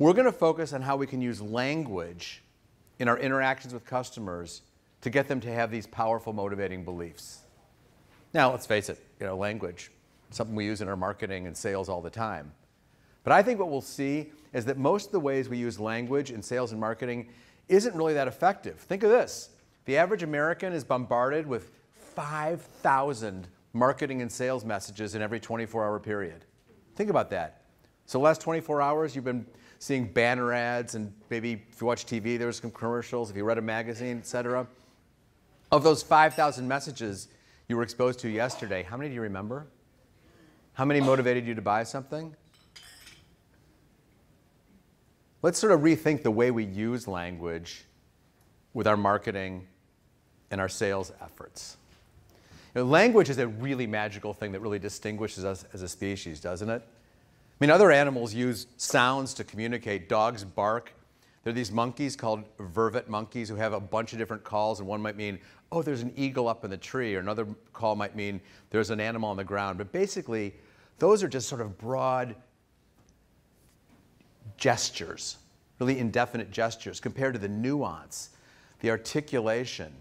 We're going to focus on how we can use language in our interactions with customers to get them to have these powerful motivating beliefs. Now, let's face it, you know, language, something we use in our marketing and sales all the time. But I think what we'll see is that most of the ways we use language in sales and marketing isn't really that effective. Think of this. The average American is bombarded with 5,000 marketing and sales messages in every 24-hour period. Think about that. So last 24 hours, you've been seeing banner ads, and maybe if you watch TV, there's some commercials, if you read a magazine, et cetera. Of those 5,000 messages you were exposed to yesterday, how many do you remember? How many motivated you to buy something? Let's sort of rethink the way we use language with our marketing and our sales efforts. You know, language is a really magical thing that really distinguishes us as a species, doesn't it? I mean, other animals use sounds to communicate. Dogs bark. There are these monkeys called vervet monkeys who have a bunch of different calls, and one might mean, oh, there's an eagle up in the tree, or another call might mean there's an animal on the ground. But basically, those are just sort of broad gestures, really indefinite gestures, compared to the nuance, the articulation,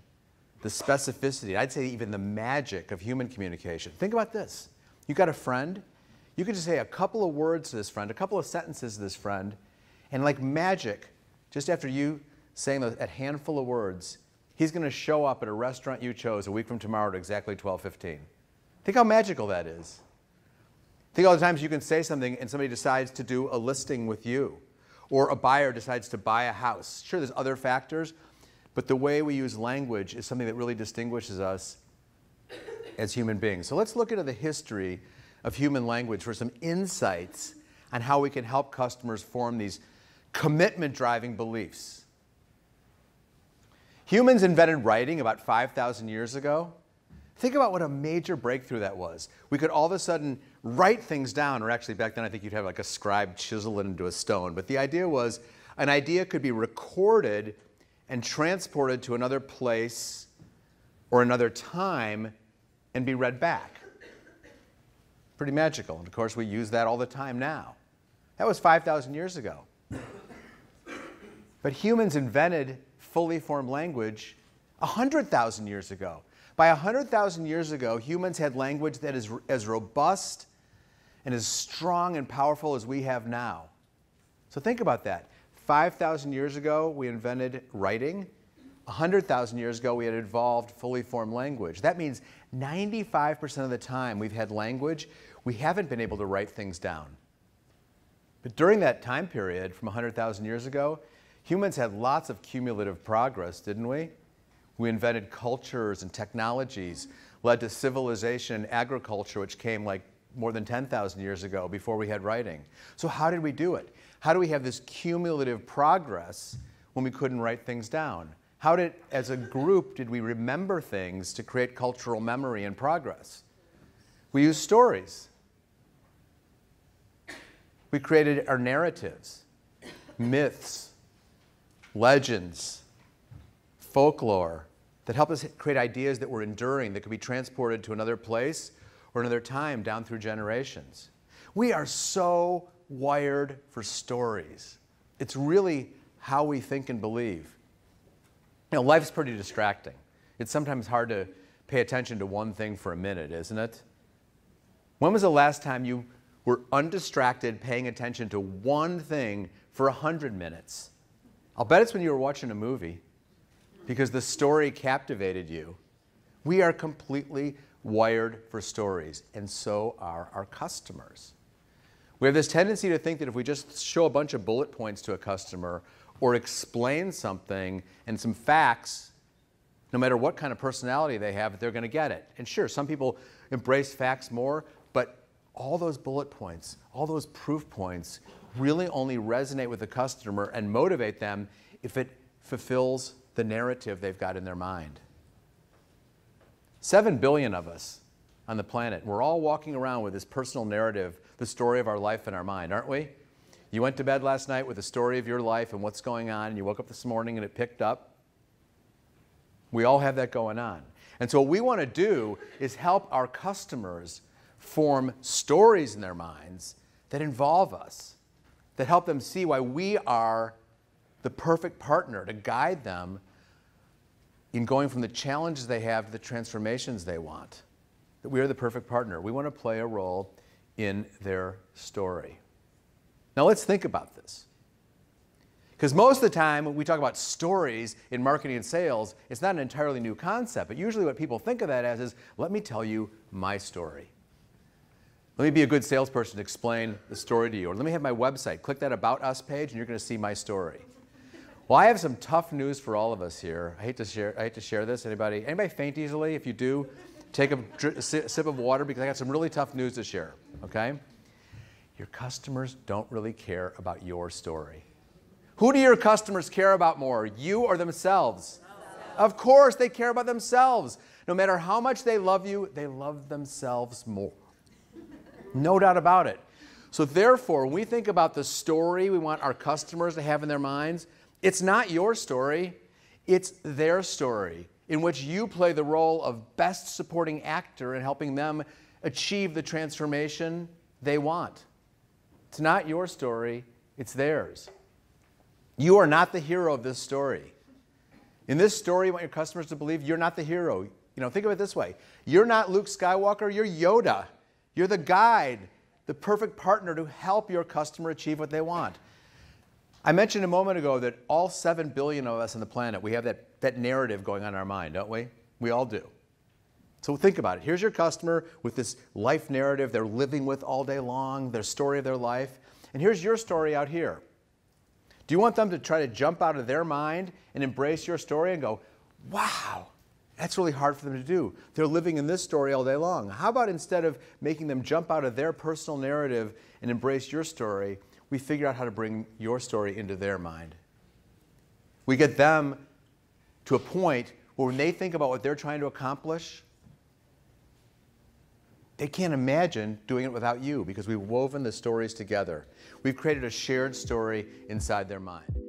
the specificity, I'd say even the magic of human communication. Think about this. You got a friend, you could just say a couple of words to this friend, a couple of sentences to this friend, and like magic, just after you saying a handful of words, he's going to show up at a restaurant you chose a week from tomorrow at exactly 12:15. Think how magical that is. Think all the times you can say something and somebody decides to do a listing with you, or a buyer decides to buy a house. Sure, there's other factors, but the way we use language is something that really distinguishes us as human beings. So let's look into the history of human language for some insights on how we can help customers form these commitment driving beliefs. Humans invented writing about 5,000 years ago. Think about what a major breakthrough that was. We could all of a sudden write things down, or actually back then I think you'd have like a scribe chisel it into a stone. But the idea was an idea could be recorded and transported to another place or another time and be read back. Pretty magical. And of course, we use that all the time now. That was 5,000 years ago. But humans invented fully formed language 100,000 years ago. By 100,000 years ago, humans had language that is as robust and as strong and powerful as we have now. So think about that. 5,000 years ago, we invented writing. 100,000 years ago, we had evolved fully formed language. That means 95% of the time we've had language, we haven't been able to write things down. But during that time period, from 100,000 years ago, humans had lots of cumulative progress, didn't we? We invented cultures and technologies, led to civilization and agriculture, which came like more than 10,000 years ago before we had writing. So, how did we do it? How do we have this cumulative progress when we couldn't write things down? How did, as a group, did we remember things to create cultural memory and progress? We used stories. We created our narratives, myths, legends, folklore, that help us create ideas that were enduring, that could be transported to another place or another time down through generations. We are so wired for stories. It's really how we think and believe. You know, life's pretty distracting. It's sometimes hard to pay attention to one thing for a minute, isn't it? When was the last time you were undistracted paying attention to one thing for 100 minutes? I'll bet it's when you were watching a movie because the story captivated you. We are completely wired for stories, and so are our customers. We have this tendency to think that if we just show a bunch of bullet points to a customer or explain something and some facts, no matter what kind of personality they have, they're going to get it. And sure, some people embrace facts more, but all those bullet points, all those proof points really only resonate with the customer and motivate them if it fulfills the narrative they've got in their mind. Seven billion of us on the planet, we're all walking around with this personal narrative, the story of our life in our mind, aren't we? You went to bed last night with the story of your life and what's going on, and you woke up this morning and it picked up. We all have that going on. And so, what we want to do is help our customers form stories in their minds that involve us, that help them see why we are the perfect partner to guide them in going from the challenges they have to the transformations they want. That we are the perfect partner. We want to play a role in their story. Now let's think about this. Because most of the time when we talk about stories in marketing and sales, it's not an entirely new concept. But usually what people think of that as is, let me tell you my story. Let me be a good salesperson to explain the story to you. Or let me have my website. Click that About Us page and you're going to see my story. Well, I have some tough news for all of us here. I hate to share, I hate to share this. Anybody, anybody faint easily? If you do, take a sip of water because I got some really tough news to share, okay? Your customers don't really care about your story. Who do your customers care about more, you or themselves? Of course, they care about themselves. No matter how much they love you, they love themselves more. No doubt about it. So, therefore, when we think about the story we want our customers to have in their minds, it's not your story, it's their story, in which you play the role of best supporting actor in helping them achieve the transformation they want. It's not your story, it's theirs. You are not the hero of this story. In this story, you want your customers to believe you're not the hero. You know, think of it this way you're not Luke Skywalker, you're Yoda. You're the guide, the perfect partner to help your customer achieve what they want. I mentioned a moment ago that all 7 billion of us on the planet, we have that, that narrative going on in our mind, don't we? We all do. So think about it. Here's your customer with this life narrative they're living with all day long, their story of their life. And here's your story out here. Do you want them to try to jump out of their mind and embrace your story and go, wow, that's really hard for them to do. They're living in this story all day long. How about instead of making them jump out of their personal narrative and embrace your story, we figure out how to bring your story into their mind? We get them to a point where when they think about what they're trying to accomplish, they can't imagine doing it without you because we've woven the stories together. We've created a shared story inside their mind.